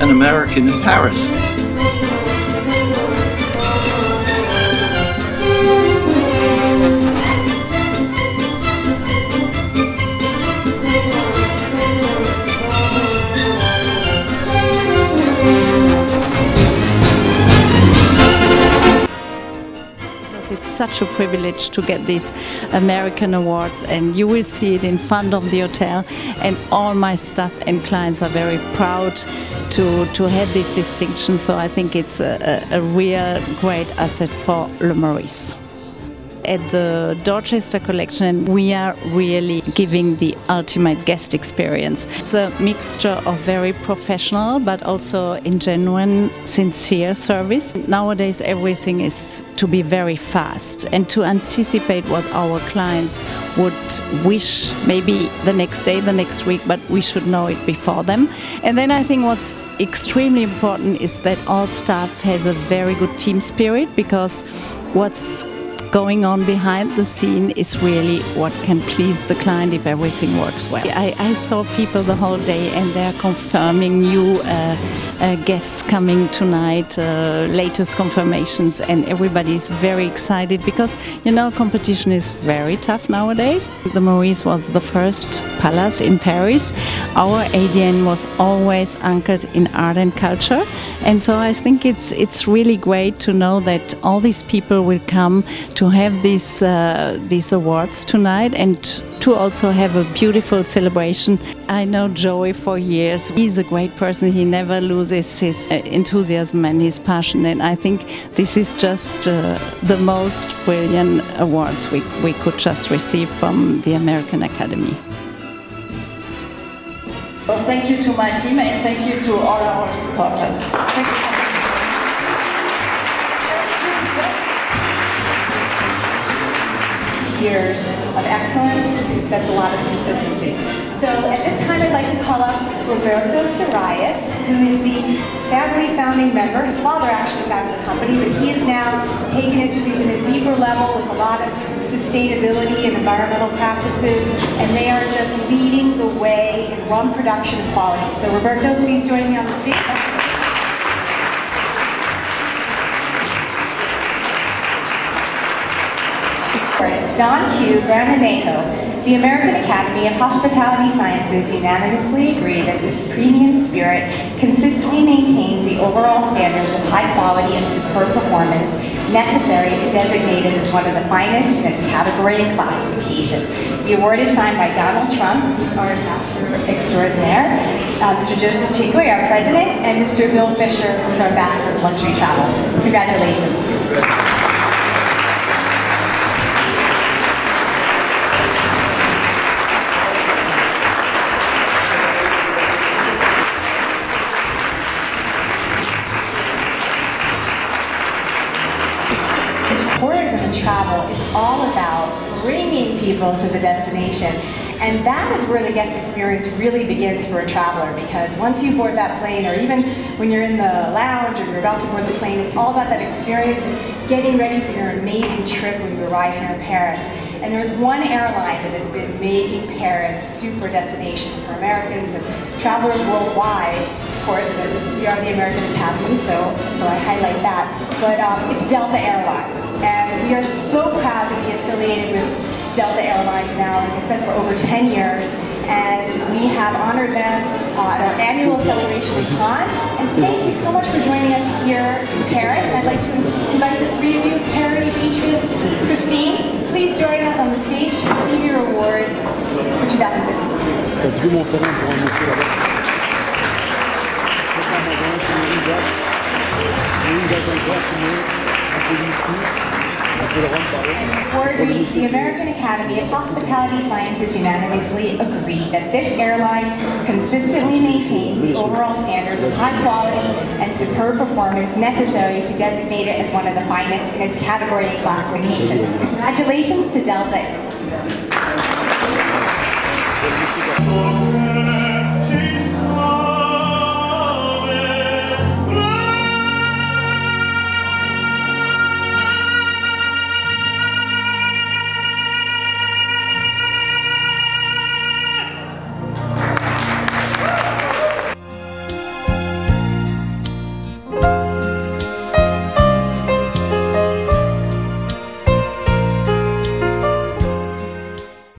an American in Paris. It's such a privilege to get these American awards, and you will see it in front of the hotel. And all my staff and clients are very proud to, to have this distinction. So I think it's a, a, a real great asset for Le Meurice at the Dorchester collection, we are really giving the ultimate guest experience. It's a mixture of very professional but also in genuine, sincere service. Nowadays, everything is to be very fast and to anticipate what our clients would wish maybe the next day, the next week, but we should know it before them. And then I think what's extremely important is that all staff has a very good team spirit because what's going on behind the scene is really what can please the client if everything works well. I, I saw people the whole day and they're confirming new uh, uh, guests coming tonight, uh, latest confirmations, and everybody's very excited because you know competition is very tough nowadays. The Meurice was the first palace in Paris. Our ADN was always anchored in art and culture, and so I think it's it's really great to know that all these people will come to have these uh, these awards tonight and to also have a beautiful celebration. I know Joey for years. He's a great person. He never loses his enthusiasm and his passion. And I think this is just uh, the most brilliant awards we, we could just receive from the American Academy. Well, thank you to my team and thank you to all our supporters. Years of excellence, that's a lot of consistency. So at this time I'd like to call up Roberto Serrallés, who is the family founding member. His father actually founded the company, but he is now taken it to even a deeper level with a lot of sustainability and environmental practices, and they are just leading the way in rum production quality. So Roberto, please join me on the stage. Don Q. Gran Anejo, the American Academy of Hospitality Sciences unanimously agree that this premium spirit consistently maintains the overall standards of high quality and superb performance necessary to designate it as one of the finest in its category and classification. The award is signed by Donald Trump, who's our ambassador extraordinaire, uh, Mr. Joseph Cinque, our president, and Mr. Bill Fisher, who's our ambassador of luxury travel. Congratulations. Travel is all about bringing people to the destination. And that is where the guest experience really begins for a traveler because once you board that plane or even when you're in the lounge or you're about to board the plane, it's all about that experience getting ready for your amazing trip when you arrive here in Paris. And there's one airline that has been making Paris super destination for Americans and travelers worldwide. Of course, we are the American Academy, so, highlight that. But um, it's Delta Airlines. And we are so proud to be affiliated with Delta Airlines now, like I said, for over 10 years. And we have honored them uh, at our annual celebration in Cannes. And thank you so much for joining us here in Paris. And I'd like to invite the three of you, Perry, Beatrice, Christine, please join us on the stage to receive your award for 2015. Reads, the American Academy of Hospitality Sciences unanimously agreed that this airline consistently maintains the overall standards of high quality and superb performance necessary to designate it as one of the finest in its category and classification. Congratulations to Delta